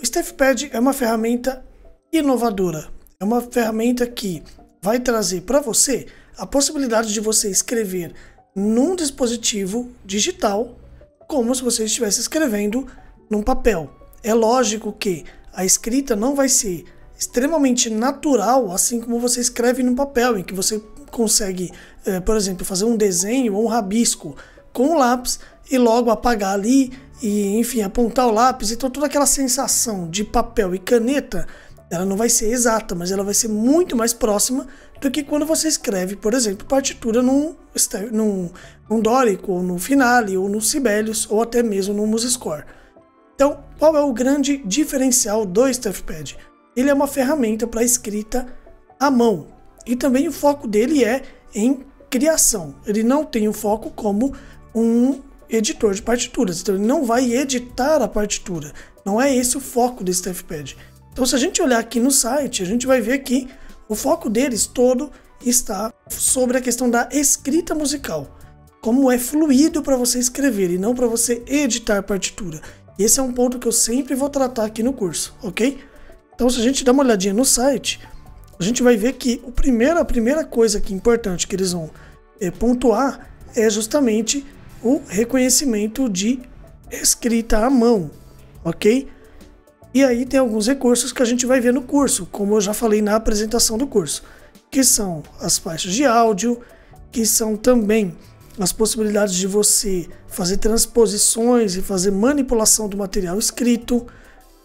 O StaffPad é uma ferramenta inovadora. É uma ferramenta que vai trazer para você a possibilidade de você escrever num dispositivo digital como se você estivesse escrevendo num papel. É lógico que a escrita não vai ser extremamente natural, assim como você escreve no papel, em que você consegue, é, por exemplo, fazer um desenho ou um rabisco com o lápis e logo apagar ali e, enfim, apontar o lápis. Então, toda aquela sensação de papel e caneta, ela não vai ser exata, mas ela vai ser muito mais próxima do que quando você escreve, por exemplo, partitura num, num, num Doric, ou no Finale, ou no Sibelius, ou até mesmo no MuseScore. Então, qual é o grande diferencial do StaffPad? Ele é uma ferramenta para escrita à mão. E também o foco dele é em criação. Ele não tem o foco como um editor de partituras. Então ele não vai editar a partitura. Não é esse o foco do StaffPad. Então se a gente olhar aqui no site, a gente vai ver que o foco deles todo está sobre a questão da escrita musical. Como é fluido para você escrever e não para você editar partitura. Esse é um ponto que eu sempre vou tratar aqui no curso, ok? Então, se a gente dá uma olhadinha no site, a gente vai ver que o primeiro, a primeira coisa que é importante que eles vão é, pontuar é justamente o reconhecimento de escrita à mão, ok? E aí tem alguns recursos que a gente vai ver no curso, como eu já falei na apresentação do curso, que são as faixas de áudio, que são também as possibilidades de você fazer transposições e fazer manipulação do material escrito.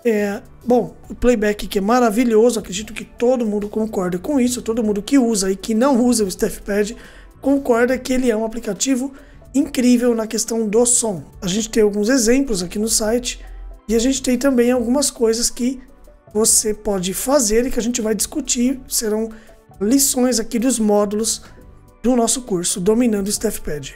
É, bom, o playback que é maravilhoso, acredito que todo mundo concorda com isso, todo mundo que usa e que não usa o StaffPad concorda que ele é um aplicativo incrível na questão do som. A gente tem alguns exemplos aqui no site e a gente tem também algumas coisas que você pode fazer e que a gente vai discutir, serão lições aqui dos módulos do nosso curso Dominando o StaffPad.